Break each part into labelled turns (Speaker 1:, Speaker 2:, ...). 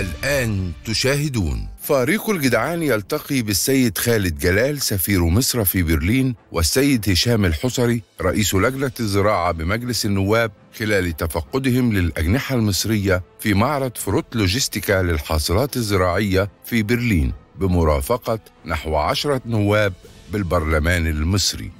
Speaker 1: الآن تشاهدون. فريق الجدعان يلتقي بالسيد خالد جلال سفير مصر في برلين والسيد هشام الحصري رئيس لجنة الزراعة بمجلس النواب خلال تفقدهم للأجنحة المصرية في معرض Fruit Logistica للحاصلات الزراعية في برلين بمرافقة نحو عشرة نواب بالبرلمان المصري.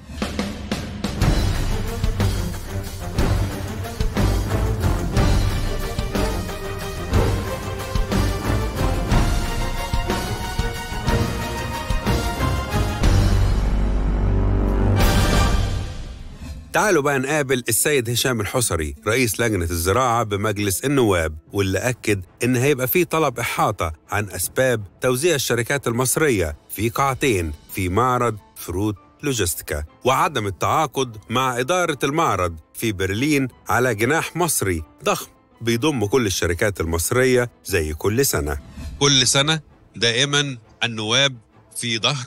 Speaker 2: تعالوا بقى نقابل السيد هشام الحصري رئيس لجنة الزراعة بمجلس النواب واللي أكد إن هيبقى فيه طلب إحاطة عن أسباب توزيع الشركات المصرية في قاعتين في معرض Fruit Logistica وعدم التعاقد مع إدارة المعرض في برلين على جناح مصري ضخم بيضم كل الشركات المصرية زي كل سنة.
Speaker 3: كل سنة دائما النواب في ظهر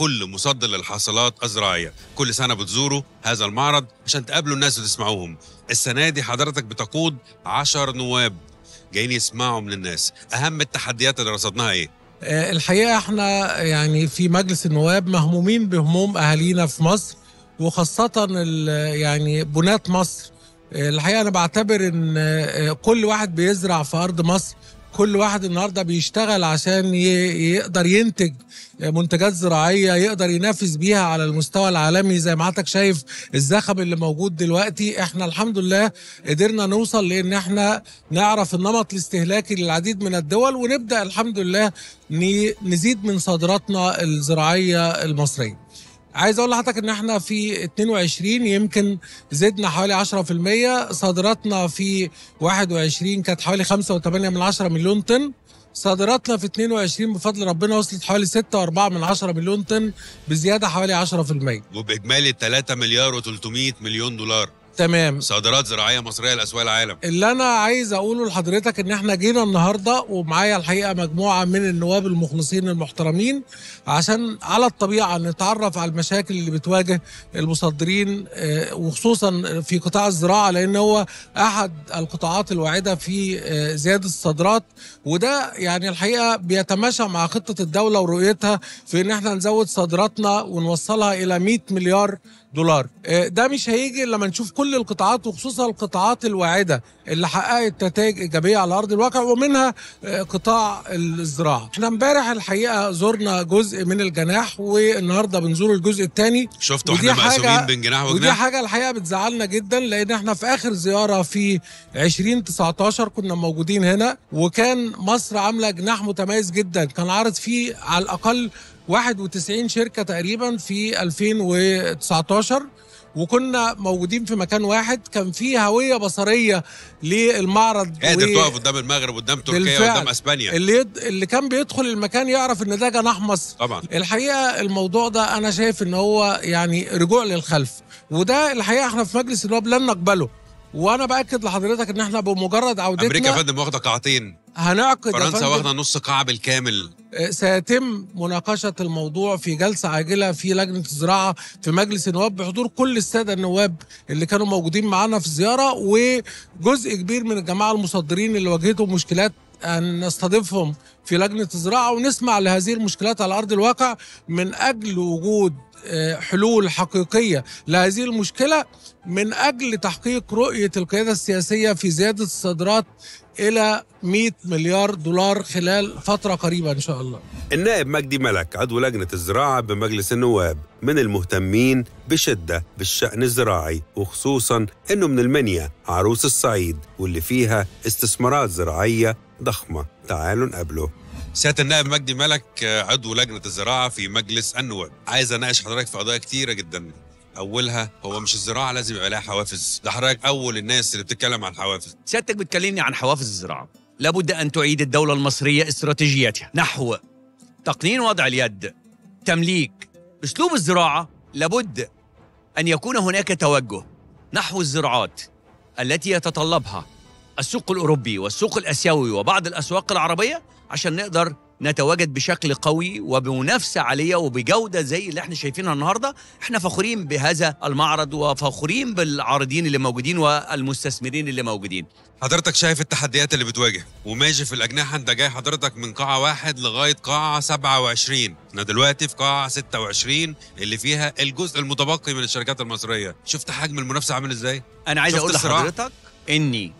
Speaker 3: كل مصدر للحاصلات الزراعية كل سنة بتزوروا هذا المعرض عشان تقابلوا الناس وتسمعوهم. السنة دي حضرتك بتقود عشر نواب جايين يسمعوا من الناس. أهم التحديات اللي رصدناها إيه؟
Speaker 4: آه، الحقيقة إحنا يعني في مجلس النواب مهمومين بهموم أهالينا في مصر وخاصة يعني بناة مصر. آه، الحقيقة أنا بعتبر إن آه، كل واحد بيزرع في أرض مصر كل واحد النهارده بيشتغل عشان يقدر ينتج منتجات زراعية يقدر ينافس بيها على المستوى العالمي زي ما حضرتك شايف الزخم اللي موجود دلوقتي إحنا الحمد لله قدرنا نوصل لأن إحنا نعرف النمط الاستهلاكي للعديد من الدول ونبدأ الحمد لله نزيد من صادراتنا الزراعية المصرية. عايز أقول لحضرتك ان إحنا في 22 يمكن زدنا حوالي 10% صادراتنا في 21 كانت حوالي 5.8 من 10 مليون طن. صادراتنا في 22 بفضل ربنا وصلت حوالي 6.4 من 10 مليون طن بزيادة حوالي 10%
Speaker 3: وبإجمالي 3 مليار و300 مليون دولار.
Speaker 4: تمام.
Speaker 3: صادرات زراعية مصرية لأسواق العالم.
Speaker 4: اللي أنا عايز أقوله لحضرتك إن إحنا جينا النهارده ومعايا الحقيقة مجموعة من النواب المخلصين المحترمين عشان على الطبيعة نتعرف على المشاكل اللي بتواجه المصدرين آه، وخصوصا في قطاع الزراعة لأن هو أحد القطاعات الواعدة في آه، زيادة الصادرات. وده يعني الحقيقة بيتماشى مع خطة الدولة ورؤيتها في إن إحنا نزود صادراتنا ونوصلها إلى 100 مليار دولار. آه، ده مش هيجي لما نشوف كل القطاعات وخصوصا القطاعات الواعدة اللي حققت نتائج إيجابية على أرض الواقع ومنها آه، قطاع الزراعة. إحنا امبارح الحقيقة زرنا جزء من الجناح والنهاردة بنزور الجزء الثاني
Speaker 3: شفتوا
Speaker 4: ودي إحنا
Speaker 3: مقسومين بين جناح
Speaker 4: ودي
Speaker 3: وجناح
Speaker 4: حاجة الحقيقة بتزعلنا جدا لأن إحنا في آخر زيارة في 2019 كنا موجودين هنا وكان مصر عاملة جناح متميز جدا. كان عارض فيه على الأقل 91 شركة تقريبا في 2019 وكنا موجودين في مكان واحد. كان فيه هوية بصرية للمعرض
Speaker 3: قادر
Speaker 4: و-
Speaker 3: تقف قدام المغرب قدام تركيا. قدام إسبانيا.
Speaker 4: اللي يد... اللي كان بيدخل المكان يعرف إن ده جناح مصر
Speaker 3: طبعا.
Speaker 4: الحقيقة الموضوع ده أنا شايف إن هو يعني رجوع للخلف وده الحقيقة إحنا في مجلس النواب لن نقبله. وأنا بأكد لحضرتك إن إحنا بمجرد عودتنا
Speaker 3: أمريكا يا فندم واخدة قاعتين.
Speaker 4: هنعقد
Speaker 3: فرنسا واخدة نص قاعه بالكامل
Speaker 4: آه، سيتم مناقشة الموضوع في جلسة عاجلة في لجنة الزراعة في مجلس النواب بحضور كل السادة النواب اللي كانوا موجودين معانا في الزيارة وجزء كبير من الجماعة المصدرين اللي واجهتهم مشكلات أن نستضيفهم في لجنة الزراعة ونسمع لهذه المشكلات على أرض الواقع من أجل وجود حلول حقيقية. لهذه المشكلة من أجل تحقيق رؤية القيادة السياسية في زيادة الصادرات إلى 100 مليار دولار خلال فترة قريبة إن شاء الله.
Speaker 2: النائب مجدي ملك عضو لجنة الزراعة بمجلس النواب من المهتمين بشدة بالشأن الزراعي وخصوصا إنه من المنيا عروس الصعيد واللي فيها استثمارات زراعية ضخمة. تعالوا نقابله.
Speaker 3: سيادة النائب مجدي ملك آه، عضو لجنة الزراعة في مجلس النواب. عايز أناقش حضرتك في قضايا كتيرة جدا. أولها هو مش الزراعة لازم يبقى لها حوافز. ده حضرتك أول الناس اللي بتتكلم عن حوافز.
Speaker 5: سيادتك بتكلمني عن حوافز الزراعة. لابد أن تعيد الدولة المصرية استراتيجيتها. نحو تقنين وضع اليد تمليك. أسلوب الزراعة لابد أن يكون هناك توجه. نحو الزراعات التي يتطلبها السوق الأوروبي والسوق الأسيوي وبعض الأسواق العربية عشان نقدر نتواجد بشكل قوي وبمنافسة عالية وبجودة زي اللي إحنا شايفينها النهارده. إحنا فخورين بهذا المعرض وفخورين بالعارضين اللي موجودين والمستثمرين اللي موجودين.
Speaker 3: حضرتك شايف التحديات اللي بتواجه وماشي في الأجنحة. أنت جاي حضرتك من قاعة واحد لغاية قاعة 27 إحنا دلوقتي في قاعة 26 اللي فيها الجزء المتبقي من الشركات المصرية. شفت حجم المنافسة عامل إزاي؟
Speaker 5: أنا عايز
Speaker 3: أقول؟
Speaker 5: لحضرتك اني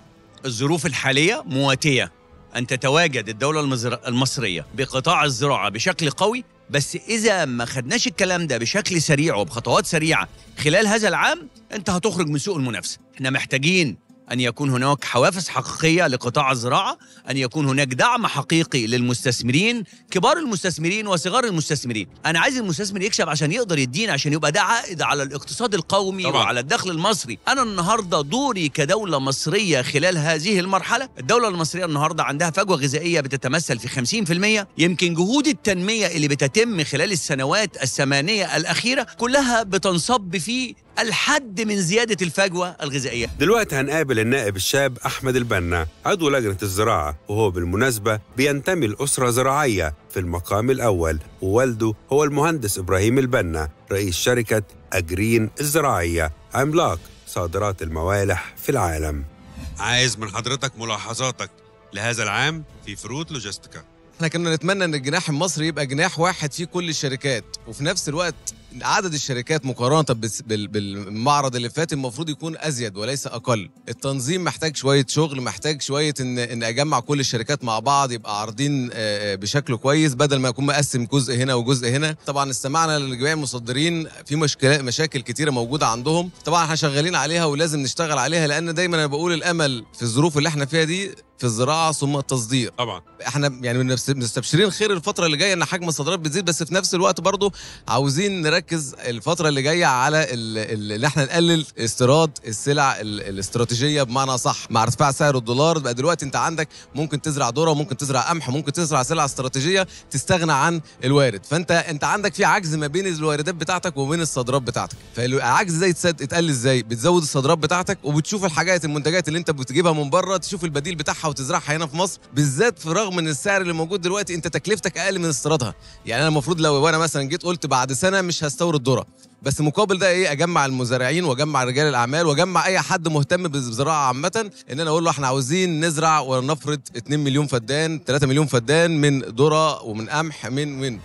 Speaker 5: الظروف الحالية مواتية. أن تتواجد الدولة المزر- المصرية بقطاع الزراعة بشكل قوي بس إذا ما خدناش الكلام ده بشكل سريع وبخطوات سريعة خلال هذا العام أنت هتخرج من سوق المنافسة. إحنا محتاجين أن يكون هناك حوافز حقيقية لقطاع الزراعة أن يكون هناك دعم حقيقي للمستثمرين كبار المستثمرين وصغار المستثمرين. أنا عايز المستثمر يكسب عشان يقدر يدين عشان يبقى ده عائد على الاقتصاد القومي
Speaker 3: طبعاً.
Speaker 5: وعلى الدخل المصري. أنا النهارده دوري كدولة مصرية خلال هذه المرحلة. الدولة المصرية النهارده عندها فجوة غذائية بتتمثل في 50% يمكن جهود التنمية اللي بتتم خلال السنوات الثمانية الأخيرة كلها بتنصب في الحد من زيادة الفجوة الغذائية.
Speaker 2: دلوقتي هنقابل النائب الشاب أحمد البنا عضو لجنة الزراعة وهو بالمناسبة بينتمي لأسرة زراعية في المقام الأول ووالده هو المهندس إبراهيم البنا رئيس شركة أجرين الزراعية عملاق صادرات الموالح في العالم.
Speaker 3: عايز من حضرتك ملاحظاتك لهذا العام في Fruit Logistica
Speaker 6: إحنا كنا نتمنى إن الجناح المصري يبقى جناح واحد فيه كل الشركات وفي نفس الوقت عدد الشركات مقارنة بالمعرض اللي فات المفروض يكون أزيد وليس أقل. التنظيم محتاج شوية شغل محتاج شوية ان إن أجمع كل الشركات مع بعض يبقى عارضين آه، بشكل كويس بدل ما يكون مقسم جزء هنا وجزء هنا. طبعا استمعنا لجميع المصدرين في مشكلات مشاكل كتيرة موجودة عندهم. طبعا إحنا شغالين عليها ولازم نشتغل عليها لأن دايما أنا بقول الأمل في الظروف اللي إحنا فيها دي في الزراعه ثم التصدير
Speaker 3: طبعا.
Speaker 6: إحنا يعني مستبشرين خير الفترة اللي جاية إن حجم الصادرات بتزيد بس في نفس الوقت برضو عاوزين نركز الفترة اللي جاية على ان إحنا نقلل استيراد السلع ال- الاستراتيجية بمعنى صح مع ارتفاع سعر الدولار. بقى دلوقتي أنت عندك ممكن تزرع ذرة وممكن تزرع قمح ممكن تزرع سلع استراتيجية تستغنى عن الوارد. فأنت أنت عندك في عجز ما بين الواردات بتاعتك وبين الصادرات بتاعتك. فالعجز ده يتقل إزاي؟ بتزود الصادرات بتاعتك وبتشوف الحاجات المنتجات اللي أنت بتجيبها من بره تشوف البديل بتاعها وتزرعها هنا في مصر بالذات في رغم إن السعر اللي موجود دلوقتي أنت تكلفتك أقل من استيرادها. يعني أنا المفروض لو أنا مثلا جيت قلت بعد سنة مش هستورد ذره بس مقابل ده إيه؟ أجمع المزارعين وأجمع رجال الأعمال وأجمع أي حد مهتم بالزراعة عامة إن أنا أقول له إحنا عاوزين نزرع ولنفرض 2 مليون فدان 3 مليون فدان من ذرة ومن قمح من من.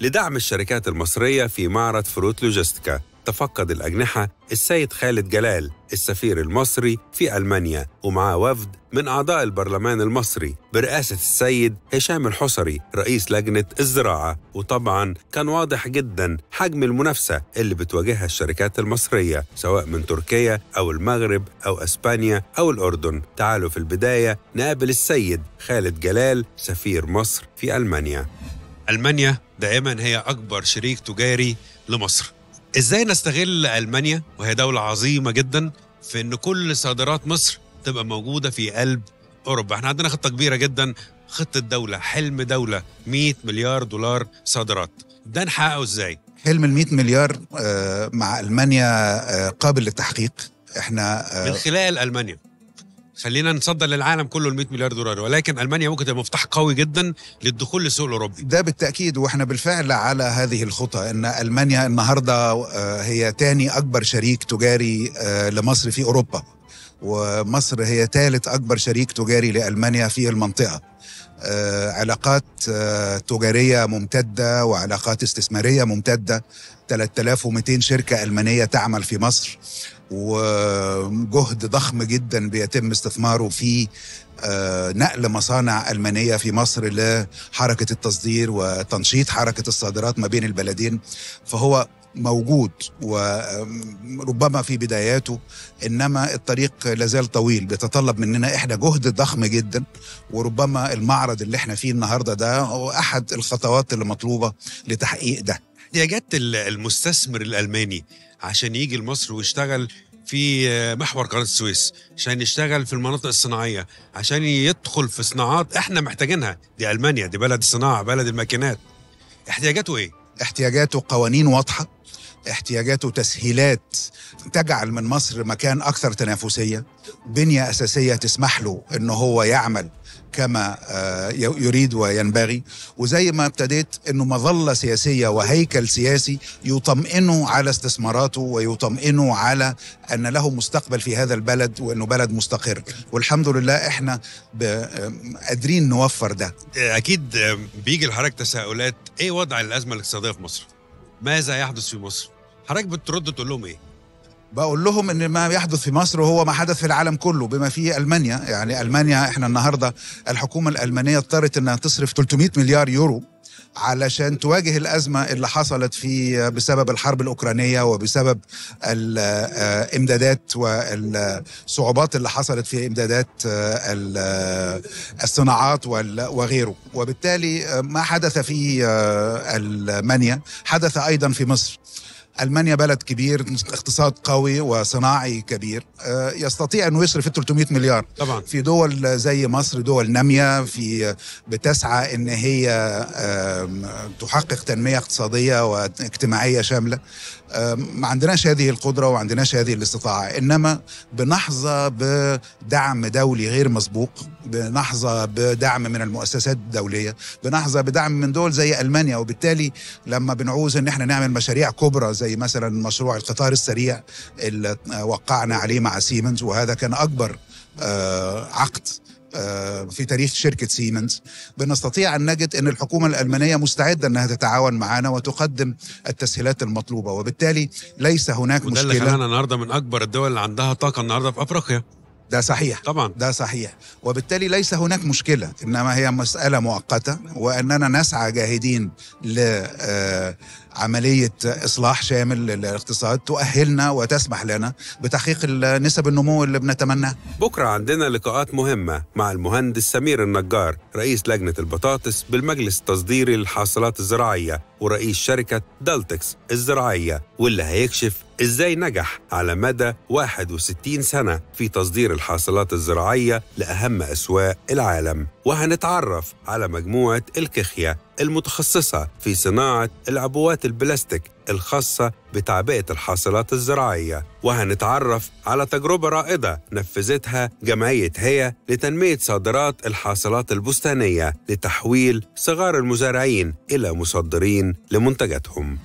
Speaker 2: لدعم الشركات المصرية في معرض Fruit Logistica تفقد الأجنحة السيد خالد جلال السفير المصري في ألمانيا ومعاه وفد من أعضاء البرلمان المصري برئاسة السيد هشام الحصري رئيس لجنة الزراعة. وطبعا كان واضح جدا حجم المنافسة اللي بتواجهها الشركات المصرية سواء من تركيا أو المغرب أو أسبانيا أو الأردن. تعالوا في البداية نقابل السيد خالد جلال سفير مصر في ألمانيا.
Speaker 3: ألمانيا دائما هي أكبر شريك تجاري لمصر. إزاي نستغل ألمانيا؟ وهي دولة عظيمة جدا في إن كل صادرات مصر تبقى موجودة في قلب أوروبا. إحنا عندنا خطة كبيرة جدا خطة دولة حلم دولة 100 مليار دولار صادرات. ده نحققه إزاي؟
Speaker 7: حلم ال 100 مليار آه، مع ألمانيا آه، قابل للتحقيق. إحنا
Speaker 3: من
Speaker 7: آه،
Speaker 3: خلال ألمانيا. خلينا نصدر للعالم كله ال 100 مليار دولار ولكن ألمانيا ممكن تبقى مفتاح قوي جدا للدخول للسوق الأوروبي.
Speaker 7: ده بالتأكيد وإحنا بالفعل على هذه الخطى إن ألمانيا النهارده آه، هي تاني أكبر شريك تجاري آه، لمصر في أوروبا. ومصر هي ثالث أكبر شريك تجاري لألمانيا في المنطقة. آه، علاقات آه، تجارية ممتدة وعلاقات استثمارية ممتدة. 3200 شركة ألمانية تعمل في مصر وجهد ضخم جدا بيتم استثماره في آه، نقل مصانع ألمانية في مصر لحركة التصدير وتنشيط حركة الصادرات ما بين البلدين. فهو موجود وربما في بداياته إنما الطريق لازال طويل بيتطلب مننا إحنا جهد ضخم جدا وربما المعرض اللي إحنا فيه النهارده ده هو أحد الخطوات اللي مطلوبة لتحقيق ده.
Speaker 3: احتياجات ال- المستثمر الألماني عشان يجي لمصر ويشتغل في محور قناة السويس عشان يشتغل في المناطق الصناعية عشان يدخل في صناعات إحنا محتاجينها. دي ألمانيا دي بلد الصناعة بلد الماكينات. احتياجاته إيه؟
Speaker 7: احتياجاته قوانين واضحة احتياجاته تسهيلات تجعل من مصر مكان أكثر تنافسية. بنيه أساسية تسمح له إن هو يعمل كما آه، يريد وينبغي. وزي ما ابتديت إنه مظلة سياسية وهيكل سياسي يطمئنه على استثماراته ويطمئنه على أن له مستقبل في هذا البلد وإنه بلد مستقر. والحمد لله إحنا آم، قادرين نوفر ده.
Speaker 3: أكيد بيجي لحضرتك تساؤلات إيه وضع الأزمة الاقتصادية في مصر؟ ماذا يحدث في مصر؟ حضرتك بترد تقول لهم إيه؟
Speaker 7: بقول لهم إن ما يحدث في مصر هو ما حدث في العالم كله بما فيه ألمانيا. يعني ألمانيا إحنا النهارده الحكومة الألمانية اضطرت إنها تصرف 300 مليار يورو علشان تواجه الأزمة اللي حصلت في بسبب الحرب الأوكرانية وبسبب الامدادات والصعوبات اللي حصلت في إمدادات ال- الصناعات وال- وغيره. وبالتالي ما حدث في ألمانيا حدث أيضا في مصر. ألمانيا بلد كبير اقتصاد قوي وصناعي كبير. آه، يستطيع انه يصرف 300 مليار.
Speaker 3: طبعا.
Speaker 7: في دول زي مصر دول ناميه في بتسعى إن هي تحقق تنمية اقتصادية واجتماعية شاملة. ما عندناش هذه القدرة وما عندناش هذه الاستطاعة. إنما بنحظى بدعم دولي غير مسبوق بنحظى بدعم من المؤسسات الدولية بنحظى بدعم من دول زي ألمانيا. وبالتالي لما بنعوز إن إحنا نعمل مشاريع كبرى زي مثلا مشروع القطار السريع اللي آه، وقعنا عليه مع سيمنز وهذا كان أكبر آه، عقد آه، في تاريخ شركة سيمنز بنستطيع أن نجد أن الحكومة الألمانية مستعدة أنها تتعاون معنا وتقدم التسهيلات المطلوبة. وبالتالي ليس هناك
Speaker 3: وده اللي
Speaker 7: مشكلة.
Speaker 3: خلانا النهارده من أكبر الدول اللي عندها طاقة النهارده في أفريقيا.
Speaker 7: ده صحيح.
Speaker 3: طبعا.
Speaker 7: ده صحيح. وبالتالي ليس هناك مشكلة. إنما هي مسألة مؤقتة وأننا نسعى جاهدين لعملية إصلاح شامل للاقتصاد تؤهلنا وتسمح لنا بتحقيق نسب النمو اللي بنتمناها
Speaker 2: بكرة عندنا لقاءات مهمة مع المهندس سمير النجار رئيس لجنة البطاطس بالمجلس التصديري للحاصلات الزراعية ورئيس شركة دالتكس الزراعية واللي هيكشف إزاي نجح على مدى 61 سنة في تصدير الحاصلات الزراعية لأهم أسواق العالم. وهنتعرف على مجموعة الكخية المتخصصة في صناعة العبوات البلاستيك الخاصة بتعبئة الحاصلات الزراعية. وهنتعرف على تجربة رائدة نفذتها جمعية هي لتنمية صادرات الحاصلات البستانية لتحويل صغار المزارعين إلى مصدرين لمنتجاتهم.